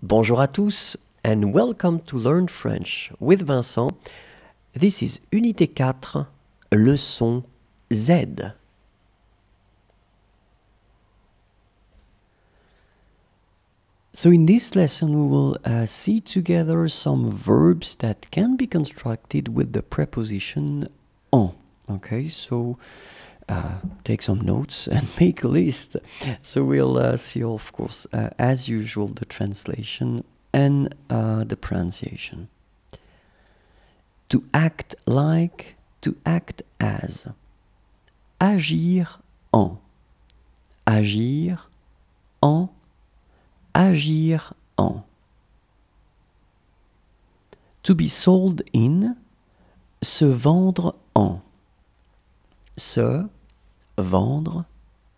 Bonjour à tous and welcome to Learn French with Vincent. This is Unité 4, leçon Z. So in this lesson we will uh, see together some verbs that can be constructed with the preposition en. Okay, so uh, take some notes and make a list. So we'll uh, see, of course, uh, as usual, the translation and uh, the pronunciation. To act like, to act as. Agir en. Agir en. Agir en. To be sold in. Se vendre en. Se vendre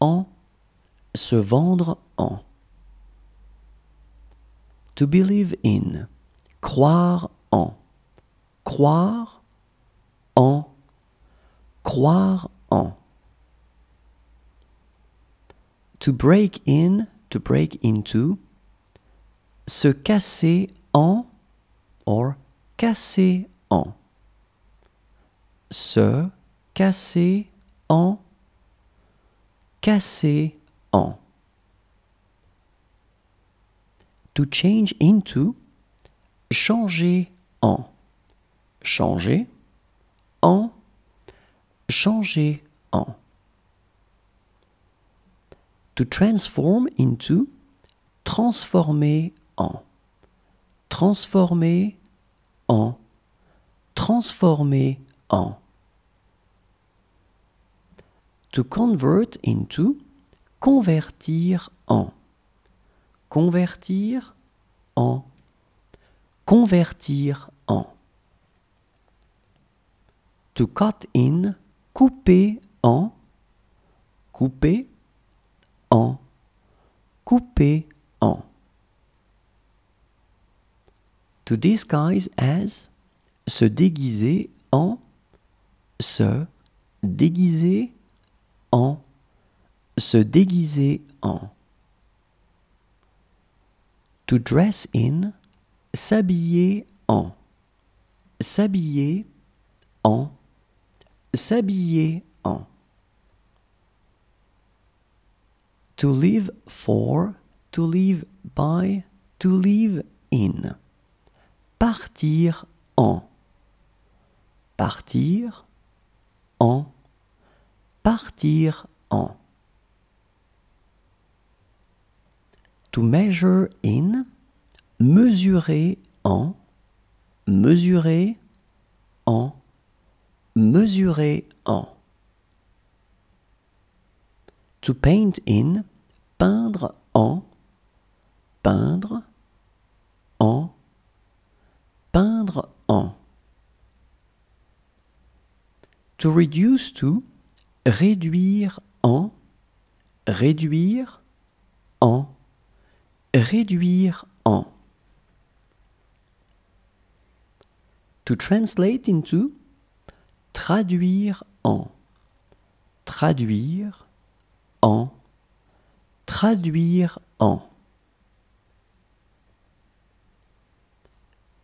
en, se vendre en. To believe in, croire en, croire en, croire en. To break in, to break into, se casser en, or casser en. Se casser en, casser en. To change into, changer en. Changer en, changer en. To transform into, transformer en. Transformer en. Transformer en. To convert into, convertir en. Convertir en. Convertir en. To cut in, couper en. Couper en. Couper en. To disguise as, se déguiser en. Se déguiser en, se déguiser en. To dress in, s'habiller en. S'habiller en. S'habiller en. To live for, to live by, to live in. Partir en. Partir en partir en. To measure in, mesurer en, mesurer en, mesurer en. To paint in, peindre en, peindre en, peindre en. To reduce to, réduire en, réduire en, réduire en. To translate into, traduire en, traduire en, traduire en.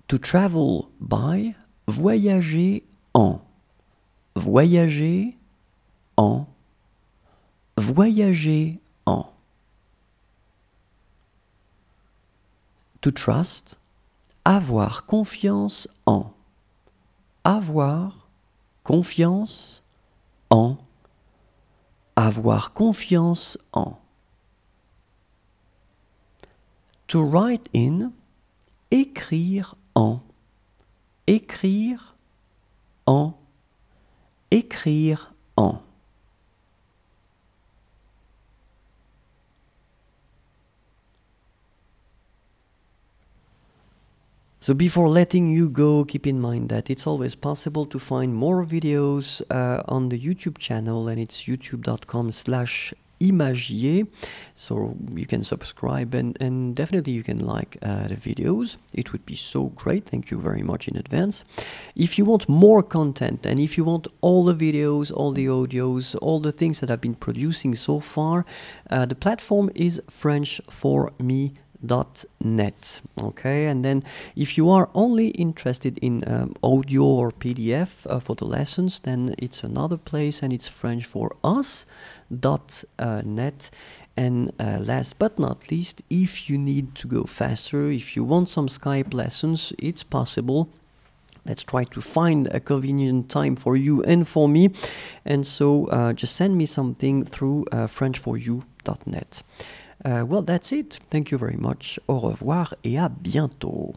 To travel by, voyager en, voyager en, voyager en. To trust, avoir confiance en, avoir confiance en, avoir confiance en. To write in, écrire en, écrire en, écrire en. So before letting you go, keep in mind that it's always possible to find more videos uh, on the YouTube channel and it's youtube.com slash imagier. So you can subscribe and, and definitely you can like uh, the videos. It would be so great. Thank you very much in advance. If you want more content and if you want all the videos all the audios all the things that i've been producing so far uh, the platform is french for me net okay? And then if you are only interested in um, audio or pdf uh, for the lessons then it's another place and it's french for us dot uh, and uh, last but not least if you need to go faster if you want some skype lessons it's possible. Let's try to find a convenient time for you and for me. And so uh, just send me something through uh, frenchforyou.net Euh, well, that's it. Thank you very much. Au revoir et à bientôt.